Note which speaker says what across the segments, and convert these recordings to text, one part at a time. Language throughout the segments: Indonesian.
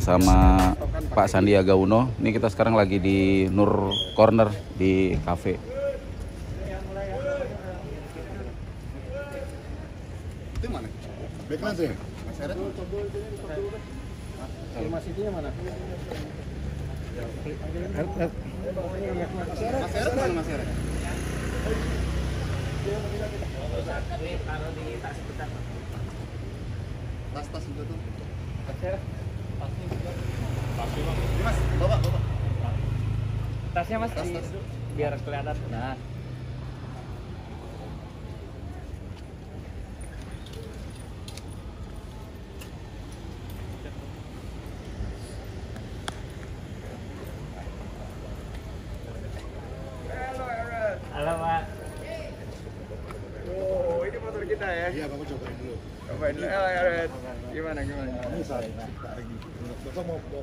Speaker 1: sama Pak Sandiaga Uno. Ini kita sekarang lagi di Nur Corner di cafe.
Speaker 2: Itu mana? Backland ya?
Speaker 3: Mas itunya mana?
Speaker 2: Mas Eret mana Mas Eret? Tas-tas itu tuh. Mas, bawa, bawa.
Speaker 3: Tasnya mas,
Speaker 2: Tas,
Speaker 3: di-
Speaker 2: tas.
Speaker 3: biar kelihatan. Nah, halo pak.
Speaker 4: Oh, ini motor kita ya.
Speaker 2: Iya, Bapak cobain dulu.
Speaker 4: Cobain dulu. Oh, ya, Red. Gimana gimana?
Speaker 2: Ini saya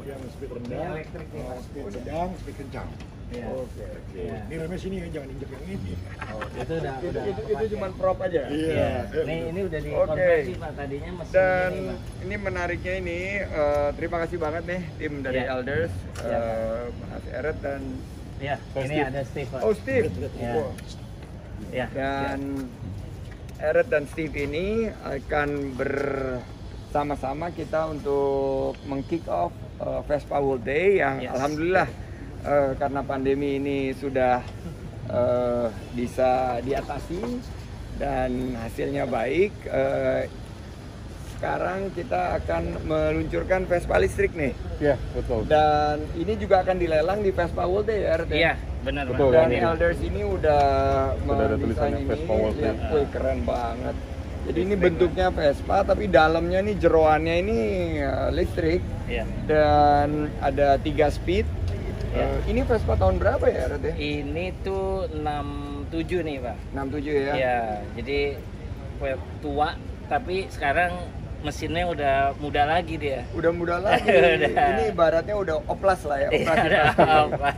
Speaker 2: yang speed rendah,
Speaker 3: Ini elektrik nih, Mas.
Speaker 2: speed sedang, speed kencang.
Speaker 3: Iya.
Speaker 2: Oke, oke.
Speaker 3: Iya.
Speaker 2: Ini remnya sini jangan injek yang ini.
Speaker 3: Oh, itu udah
Speaker 4: Itu,
Speaker 3: udah.
Speaker 4: itu, itu cuma prop aja.
Speaker 3: Iya. Nih ini udah dikonversi pak tadinya mesin
Speaker 4: Dan
Speaker 3: ini pak.
Speaker 4: ini menariknya ini eh, terima kasih banget nih tim dari
Speaker 3: Iya.
Speaker 4: Elders,
Speaker 3: Iya.
Speaker 4: eh, Mas Eret dan
Speaker 3: Ya,
Speaker 4: Oh,
Speaker 3: ini
Speaker 4: Steve.
Speaker 3: ada Steve pak.
Speaker 4: Oh Steve.
Speaker 3: Iya.
Speaker 4: Oh.
Speaker 3: Ya.
Speaker 4: Dan Eret dan Steve ini akan bersama-sama kita untuk meng-kick off uh, Vespa World Day yang
Speaker 3: Yes.
Speaker 4: alhamdulillah uh, karena pandemi ini sudah uh, bisa diatasi dan hasilnya baik. Uh, sekarang kita akan meluncurkan Vespa listrik nih.
Speaker 2: Iya, betul.
Speaker 4: Dan ini juga akan dilelang di Vespa World Day ya, ya?
Speaker 3: Iya, benar
Speaker 2: Betul,
Speaker 3: pak.
Speaker 4: Dan
Speaker 3: Ini.
Speaker 4: Elders ini udah
Speaker 2: Sudah ada
Speaker 4: mendesain
Speaker 2: tulisannya
Speaker 4: ini,
Speaker 2: Vespa World Day.
Speaker 4: lihat, wih, keren banget. Jadi ini bentuknya Vespa, tapi dalamnya nih jeroannya ini uh, listrik
Speaker 3: Iya.
Speaker 4: dan ada tiga speed. Uh, ini Vespa tahun berapa ya, Red? ya?
Speaker 3: Ini tuh 67 nih pak.
Speaker 4: 67 ya?
Speaker 3: Iya, jadi tua tapi sekarang mesinnya udah muda lagi dia.
Speaker 4: Udah muda lagi.
Speaker 3: Udah.
Speaker 4: Ini ibaratnya udah oplas lah ya.
Speaker 3: Iya, ada
Speaker 4: plastik.
Speaker 3: apa?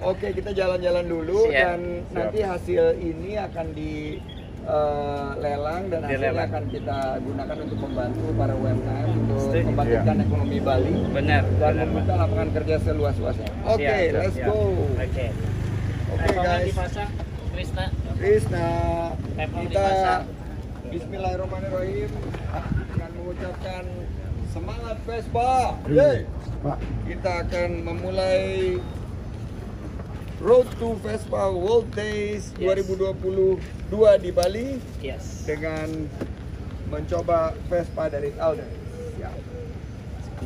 Speaker 4: Oke, kita jalan-jalan dulu
Speaker 3: Siap.
Speaker 4: dan nanti hasil ini akan di eh, lelang dan hasilnya
Speaker 3: Dilelang.
Speaker 4: akan kita gunakan untuk membantu para UMKM untuk
Speaker 3: Setuju.
Speaker 4: membangkitkan ekonomi Bali
Speaker 3: Benar,
Speaker 4: dan
Speaker 3: benar,
Speaker 4: membuka lapangan kerja seluas-luasnya. Oke,
Speaker 3: siap,
Speaker 4: let's
Speaker 3: siap.
Speaker 4: go.
Speaker 3: Oke.
Speaker 4: Oke
Speaker 3: Levelnya
Speaker 4: guys,
Speaker 3: dipasang, Krisna.
Speaker 4: Krishna,
Speaker 3: Level
Speaker 4: kita
Speaker 3: dipasang.
Speaker 4: Bismillahirrahmanirrahim akan mengucapkan semangat Vespa. Yeay.
Speaker 2: Pak,
Speaker 4: kita akan memulai Road to Vespa World Days
Speaker 3: Yes.
Speaker 4: 2022 di Bali
Speaker 3: Yes.
Speaker 4: dengan mencoba Vespa dari Elder. Ya.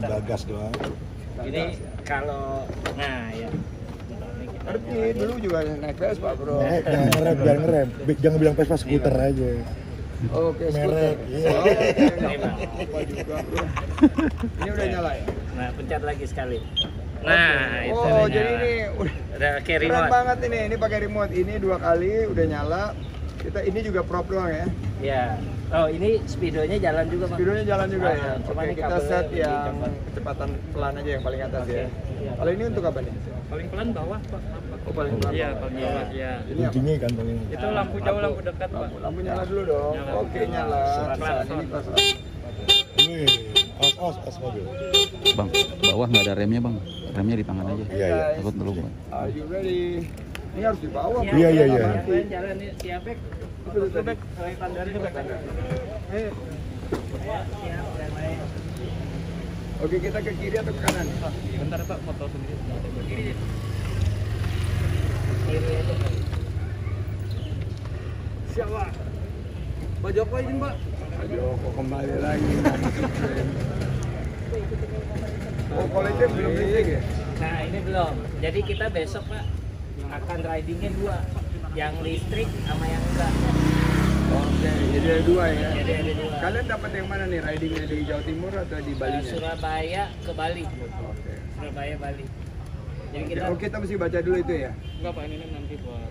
Speaker 2: gagas doang.
Speaker 3: Ini kalau nah ya.
Speaker 4: Ngerti, dulu juga naik Vespa bro.
Speaker 2: Eh, jangan ngerem, jangan ngerem. Jangan bilang Vespa skuter aja.
Speaker 4: Oke, skuter.
Speaker 2: Merek, iya.
Speaker 4: Juga bro. Ini udah nyala ya?
Speaker 3: Nah, pencet lagi sekali. Nah, itu
Speaker 4: Oh, jadi
Speaker 3: nyala.
Speaker 4: ini udah
Speaker 3: udah carry
Speaker 4: keren
Speaker 3: mode.
Speaker 4: banget ini. Ini pakai remote. Ini dua kali udah nyala. Kita ini juga prop doang ya.
Speaker 3: Ya. Oh, ini speedonya jalan juga, Pak.
Speaker 4: Speedonya jalan juga
Speaker 3: Ah,
Speaker 4: ya.
Speaker 3: cuma
Speaker 4: Oke,
Speaker 3: ini
Speaker 4: kita set yang
Speaker 3: cepat.
Speaker 4: kecepatan pelan aja yang paling atas
Speaker 3: Oke,
Speaker 4: ya.
Speaker 3: iya.
Speaker 4: Kalau ini untuk apa nih?
Speaker 5: paling pelan bawah pak
Speaker 4: Oh, paling pelan.
Speaker 5: iya paling bawah ya
Speaker 4: Ini
Speaker 2: kantong ini.
Speaker 5: itu lampu jauh lampu dekat pak
Speaker 4: Lampu, lampu nyala dulu dong.
Speaker 5: Nyala.
Speaker 4: Oke, nyala. Ini pas.
Speaker 2: Wih, awas, awas, awas mobil.
Speaker 1: Bang, bawah nggak ada remnya bang. Remnya di tangan aja.
Speaker 2: Iya, iya.
Speaker 1: Takut bang.
Speaker 4: Are you ready? Ini harus di bawah.
Speaker 2: Iya, iya, iya.
Speaker 3: Yang lain jalan nih, siap, Bek.
Speaker 4: Itu
Speaker 5: pak
Speaker 4: Eh. Oke, kita ke kiri atau ke kanan?
Speaker 5: bentar pak foto sendiri
Speaker 3: Kiri.
Speaker 4: Siapa?
Speaker 5: Pak Joko izin pak
Speaker 4: Ayo, kok kembali lagi. Oh, kalau itu belum listrik ya?
Speaker 3: Nah, ini belum. Jadi kita besok, Pak, akan ridingnya dua. Yang listrik sama yang enggak.
Speaker 4: Oke, jadi ada dua ya.
Speaker 3: Jadi ada dua.
Speaker 4: Kalian dapat yang mana nih? Ridingnya di Jawa Timur atau di Bali?
Speaker 3: Eh, Surabaya ke Bali.
Speaker 4: Oke.
Speaker 3: Surabaya Bali. Jadi
Speaker 4: Oke,
Speaker 3: kita
Speaker 4: oh, kita mesti baca dulu itu ya.
Speaker 5: enggak pak ini nanti buat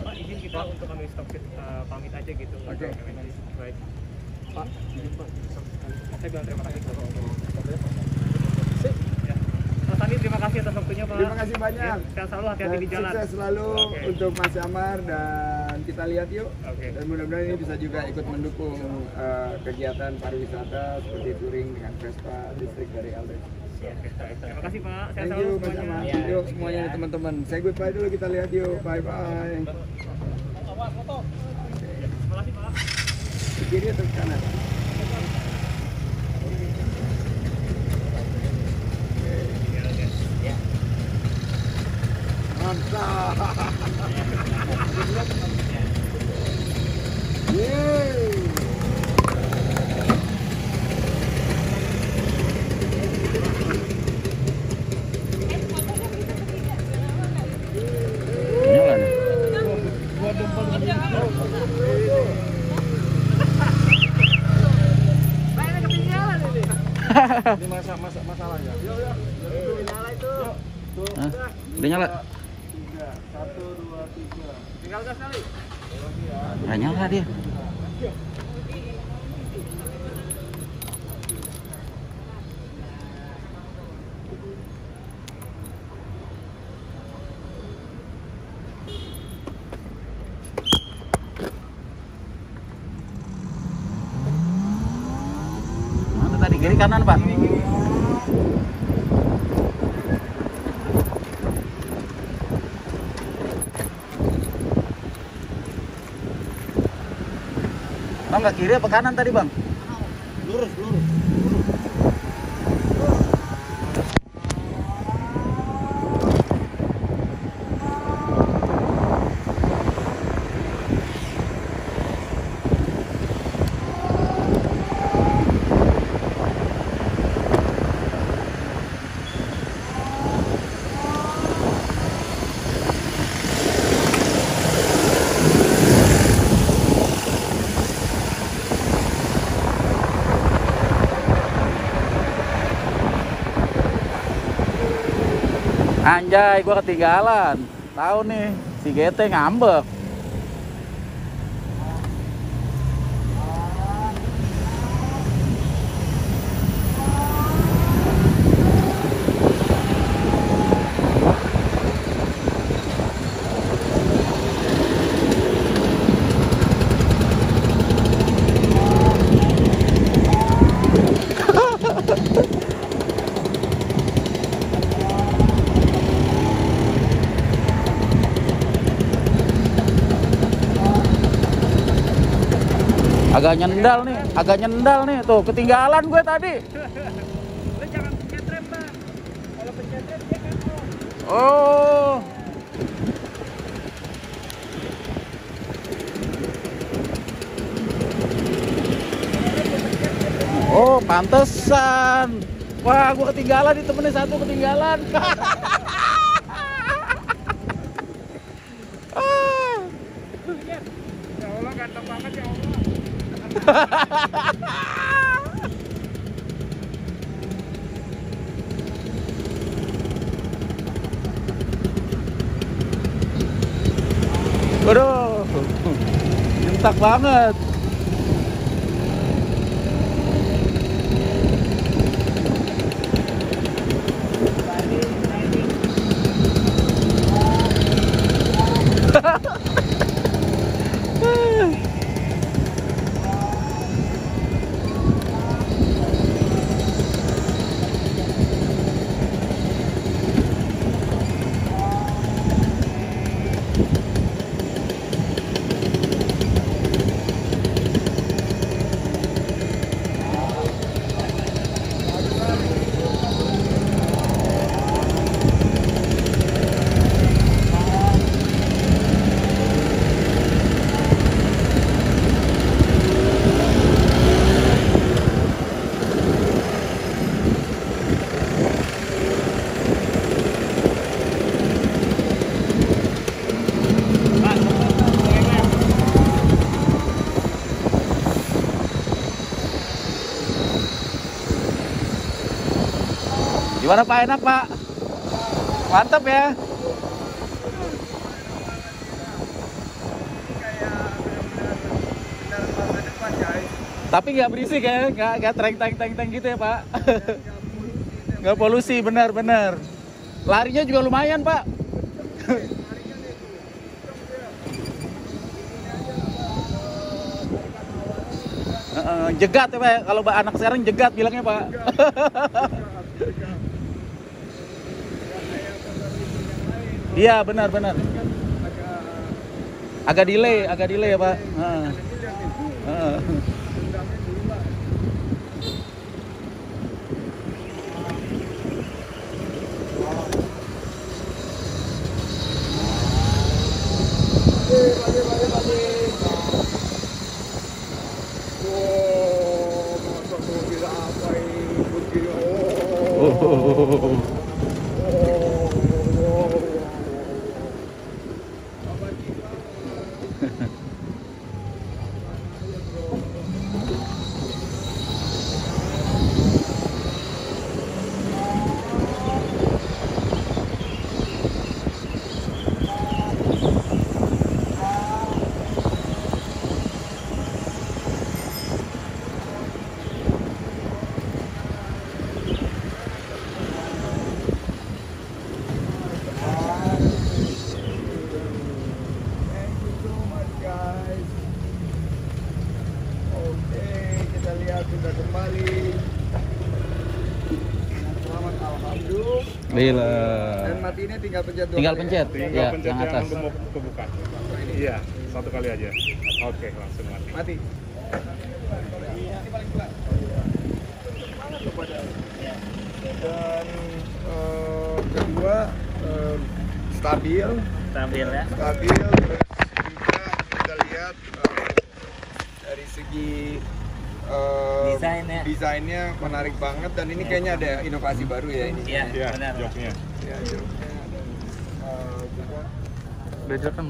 Speaker 5: pak izin kita untuk ambil stok kita pamit aja gitu
Speaker 4: Oke.
Speaker 5: Ride. Pak saya bilang terima kasih Sip. Mas Andi terima kasih atas waktunya pak
Speaker 4: Terima kasih banyak.
Speaker 5: Ya, sehat selalu hati-hati di jalan
Speaker 4: Sukses selalu
Speaker 5: Oke.
Speaker 4: untuk Mas Amar dan kita lihat yuk.
Speaker 5: Oke.
Speaker 4: Dan mudah-mudahan ini bisa juga ikut mendukung eh, kegiatan pariwisata seperti touring dengan Vespa distrik dari
Speaker 5: baik. Terima kasih Pak. Sehat
Speaker 4: Thank you Mas.
Speaker 3: Iya,
Speaker 4: Yuk semuanya
Speaker 3: ya.
Speaker 4: teman-teman. Saya goodbye dulu kita lihat yuk. Bye bye. Kanan?
Speaker 3: Ya.
Speaker 4: Mantap. Yeay.
Speaker 1: Nyala nih.
Speaker 2: Ini masa masa masalahnya.
Speaker 1: Hah? Udah nyala?
Speaker 2: Satu dua tiga.
Speaker 5: Tinggal gas kali.
Speaker 1: Nggak nyala dia. Mana tadi kiri kanan pak? Bang nggak kiri apa kanan tadi bang? Anjay, gua ketinggalan. Tahu nih, si GT ngambek. Agak nyendal nih, agak nyendal nih. Tuh, ketinggalan gue tadi. Oh. Oh, pantesan. Wah, gua ketinggalan di temennya satu ketinggalan. Ah.
Speaker 5: Ya Allah, ganteng banget ya.
Speaker 1: Waduh. Nyentak banget. Gimana Pak? Enak Pak? Mantap ya? Tapi nggak berisik ya, nggak nggak tereng tank tank tank gitu ya Pak? Nggak polusi, benar benar. Larinya juga lumayan Pak. jegat ya Pak, ya? kalau anak sekarang jegat bilangnya Pak. iya benar benar agak delay agak delay ya pak Heeh. Heeh.
Speaker 4: Oh, apa ini begini?
Speaker 1: Oh.
Speaker 4: Oh. Ha ha ha. Kita lihat sudah kembali. Selamat alhamdulillah. Dan matinya tinggal pencet
Speaker 1: Tinggal
Speaker 4: kali
Speaker 1: pencet.
Speaker 2: Tinggal
Speaker 1: Ya,
Speaker 2: pencet
Speaker 1: yang
Speaker 2: yang
Speaker 1: atas.
Speaker 2: gemuk kebuka. Iya, satu kali aja. Oke, langsung mati.
Speaker 4: Mati. Dan eh, kedua eh, stabil,
Speaker 3: Stabil ya.
Speaker 4: stabil terus juga kita lihat eh, dari segi eh,
Speaker 3: Desainnya.
Speaker 4: desainnya menarik banget dan ini kayaknya ada inovasi baru ya ini.
Speaker 3: Iya,
Speaker 2: Iya,
Speaker 3: benar.
Speaker 2: joknya.
Speaker 4: Ya, joknya dan eh, juga
Speaker 1: Beda kan?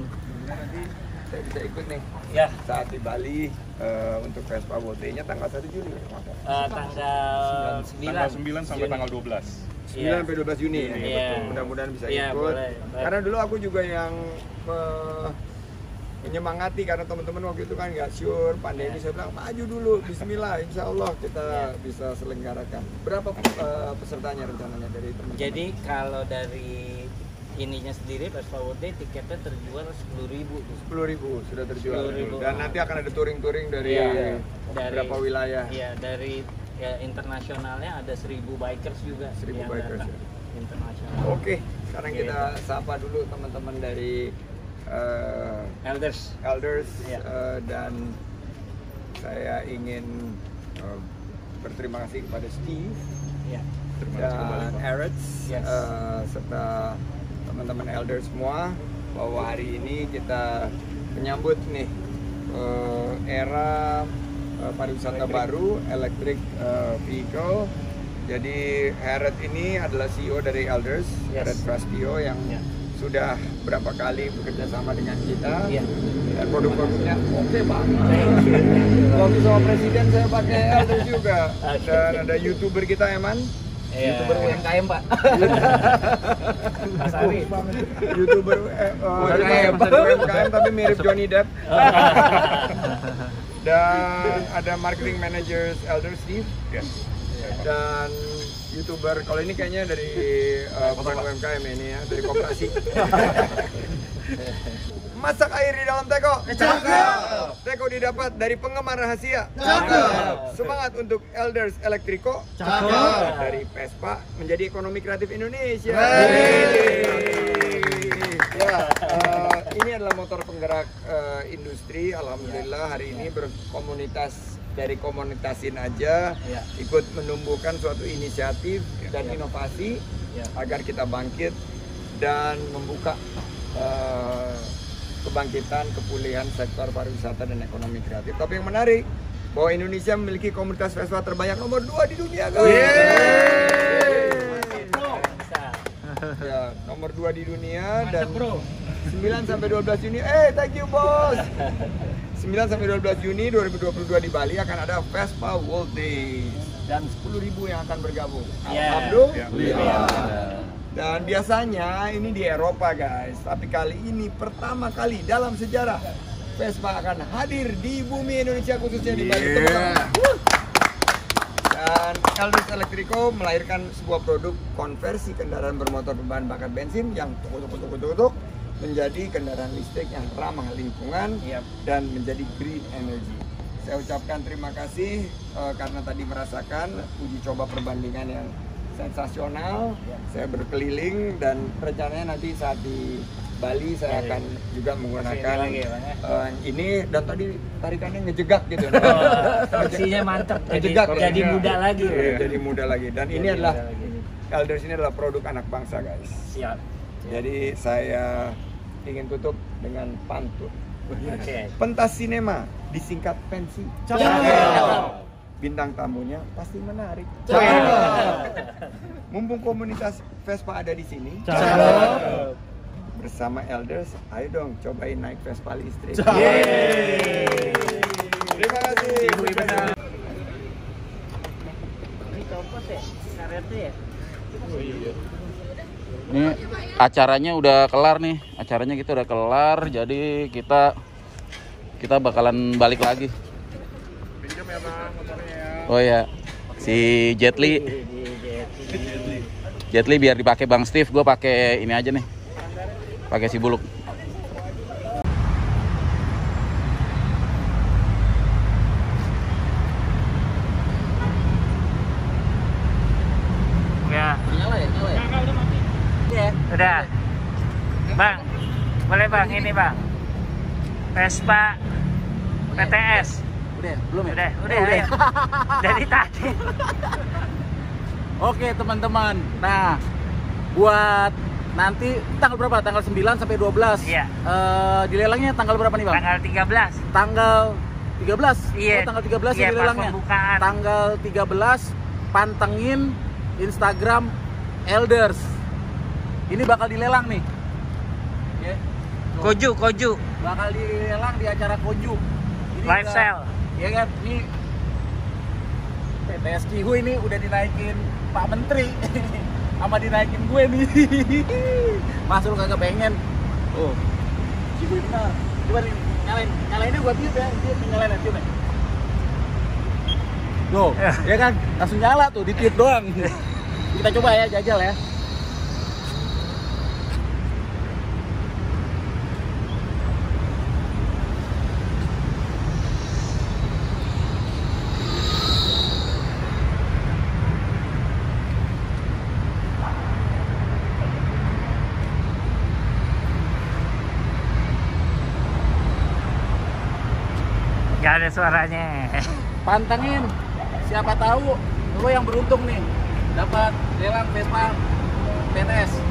Speaker 4: nanti saya bisa ikut nih
Speaker 3: Ya,
Speaker 4: saat di Bali eh, untuk Vespa Day-nya tanggal 1 Juli ya,
Speaker 3: eh, tanggal 9.
Speaker 2: Tanggal 9 sampai tanggal 12.
Speaker 4: 9
Speaker 3: Iya.
Speaker 4: sampai 12 Juni ya.
Speaker 3: Iya.
Speaker 4: Mudah-mudahan bisa
Speaker 3: Iya,
Speaker 4: ikut.
Speaker 3: boleh.
Speaker 4: Karena dulu aku juga yang me- menyemangati karena teman-teman waktu itu kan nggak sure pandemi
Speaker 3: Iya.
Speaker 4: saya bilang maju dulu Bismillah Insya Allah kita
Speaker 3: Iya.
Speaker 4: bisa selenggarakan berapa eh, pesertanya rencananya dari teman-teman
Speaker 3: Jadi kalau dari ininya sendiri Vespa World Day tiketnya terjual 10.000
Speaker 4: sepuluh ribu sudah terjual
Speaker 3: 10.000.
Speaker 4: dan nanti akan ada touring-touring dari
Speaker 3: Iya, dari-
Speaker 4: beberapa wilayah
Speaker 3: Iya, dari ya, internasionalnya ada 1000 bikers juga
Speaker 4: 1000
Speaker 3: yang
Speaker 4: bikers, ya.
Speaker 3: Internasional.
Speaker 4: Oke, sekarang kita sapa dulu teman-teman dari eh,
Speaker 3: Elders.
Speaker 4: elders
Speaker 3: Iya.
Speaker 4: eh, dan saya ingin eh, berterima kasih kepada Steve
Speaker 3: Ya.
Speaker 2: Terima kasih kembali,
Speaker 4: dan
Speaker 2: Pak.
Speaker 4: Erets
Speaker 3: Yes.
Speaker 4: eh, serta teman-teman elders semua bahwa hari ini kita menyambut nih eh, era eh, pariwisata baru electric eh, vehicle. Jadi Heret ini adalah CEO dari Elders,
Speaker 3: Yes.
Speaker 4: Heret Prastio yang
Speaker 3: Ya.
Speaker 4: Sudah berapa kali bekerja sama dengan kita
Speaker 3: Iya.
Speaker 4: dan produk-produknya oke banget. Waktu sama presiden saya pakai Elders juga dan ada youtuber kita Eman
Speaker 3: Iya.
Speaker 1: Youtuber UMKM pak.
Speaker 3: Mas Ari.
Speaker 4: youtuber eh, oh,
Speaker 1: UMKM.
Speaker 4: UMKM tapi mirip Johnny Depp dan ada marketing manager Elder Steve
Speaker 2: Ya.
Speaker 4: Dan youtuber kalau ini kayaknya dari eh, bukan UMKM ini ya dari koperasi. Masak air di dalam teko. Cakep! Teko didapat dari penggemar rahasia. Cakep! Semangat untuk Elders Electrico. Cakep! Dari Vespa menjadi ekonomi kreatif Indonesia. Ya, eh, ini adalah motor penggerak eh, industri. Alhamdulillah hari ini berkomunitas dari komunitasin aja
Speaker 3: Ya.
Speaker 4: ikut menumbuhkan suatu inisiatif dan inovasi
Speaker 3: Ya.
Speaker 4: agar kita bangkit dan membuka eh, kebangkitan kepulihan sektor pariwisata dan ekonomi kreatif. Tapi yang menarik bahwa Indonesia memiliki komunitas Vespa terbanyak nomor dua di dunia guys.
Speaker 3: Bisa.
Speaker 4: Ya, nomor 2 di dunia dan 9 sampai 12 Juni. Eh, thank you, Bos. 9 sampai 12 Juni 2022 di Bali akan ada Vespa World Day dan 10.000 yang akan bergabung.
Speaker 3: Yeah.
Speaker 4: Alhamdulillah. Dan biasanya ini di Eropa, guys. Tapi kali ini pertama kali dalam sejarah Vespa akan hadir di bumi Indonesia khususnya di Bali. Wuh. Dan Elders Electrico melahirkan sebuah produk konversi kendaraan bermotor berbahan bakar bensin yang tuk tuk tuk tuk tuk menjadi kendaraan listrik yang ramah lingkungan
Speaker 3: Yap.
Speaker 4: dan menjadi green energy. saya ucapkan terima kasih eh, karena tadi merasakan uji coba perbandingan yang sensasional. Saya berkeliling dan rencananya nanti saat di Bali saya akan juga menggunakan
Speaker 3: lagi ya, ya?
Speaker 4: eh, ini dan tadi tarikannya ngejegat gitu.
Speaker 3: Fungsinya mantep jadi,
Speaker 4: Ngejegat ya.
Speaker 3: jadi muda lagi
Speaker 4: Iya, jadi muda lagi. Dan ini
Speaker 3: Jadi
Speaker 4: adalah
Speaker 3: muda lagi.
Speaker 4: Elders ini adalah produk anak bangsa guys.
Speaker 3: siap
Speaker 4: Jadi saya ingin tutup dengan pantun.
Speaker 3: oke
Speaker 4: Pentas sinema disingkat pensi.
Speaker 3: Cakep.
Speaker 4: Bintang tamunya pasti menarik.
Speaker 3: Cakep.
Speaker 4: Mumpung komunitas Vespa ada di sini. Bersama Elders, ayo dong cobain naik Vespa listrik. Terima kasih.
Speaker 3: ini copot ya karetnya ya
Speaker 1: Ini acaranya udah kelar nih. Acaranya kita udah kelar, jadi kita kita bakalan balik lagi.
Speaker 2: Ya.
Speaker 1: Oh ya, si Jetli, Jetli biar dipakai Bang Steve, gue pakai ini aja nih, pakai si buluk.
Speaker 3: ya
Speaker 1: Nyala ya, nyala ya.
Speaker 3: udah bang boleh bang ini bang Vespa PTS
Speaker 1: Udah, belum ya?
Speaker 3: udah udah ayo. dari tadi
Speaker 1: Oke teman-teman, nah buat nanti tanggal berapa? Tanggal 9 sampai 12.
Speaker 3: Iya.
Speaker 1: Eh, dilelangnya tanggal berapa nih bang?
Speaker 3: tanggal 13
Speaker 1: Tanggal 13.
Speaker 3: Iya.
Speaker 1: Oh, tanggal 13
Speaker 3: Iya,
Speaker 1: ya
Speaker 3: pas
Speaker 1: dilelangnya.
Speaker 3: pembukaan.
Speaker 1: Tanggal 13 pantengin Instagram Elders. Ini bakal dilelang nih.
Speaker 3: Koju koju
Speaker 1: Bakal dilelang di acara Koju. Ini
Speaker 3: Live sale.
Speaker 1: Iya kan? Ini PTS Cihu ini udah dinaikin Pak Menteri. Sama dinaikin gue nih Mas lu kagak pengen. Oh. Cihu ini mah Coba nih, nyalain Nyalainnya gua tiup ya. Nih, nyalain ya, tiup ya Tuh, ya kan? Langsung nyala tuh, ditiup doang. Kita coba ya, jajal ya
Speaker 3: nggak ada suaranya.
Speaker 1: Pantengin. Siapa tahu Lo yang beruntung nih. Dapat lelang Vespa PTS